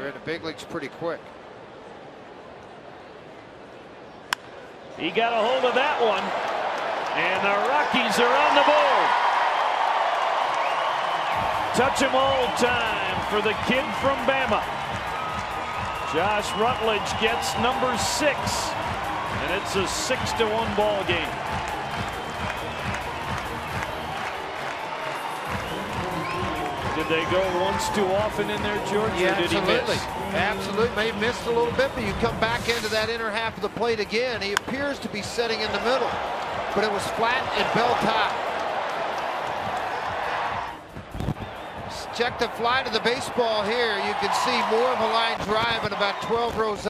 They're in the big leagues pretty quick. He got a hold of that one. And the Rockies are on the board. Touch 'em all time for the kid from Bama. Josh Rutledge gets number six. And it's a six to one ball game. Did they go once too often in there, George? Yeah, absolutely. He miss? Absolutely. May have missed a little bit, but you come back into that inner half of the plate again. He appears to be setting in the middle, but it was flat and bell top. Check the fly to the baseball here. You can see more of a line drive and about 12 rows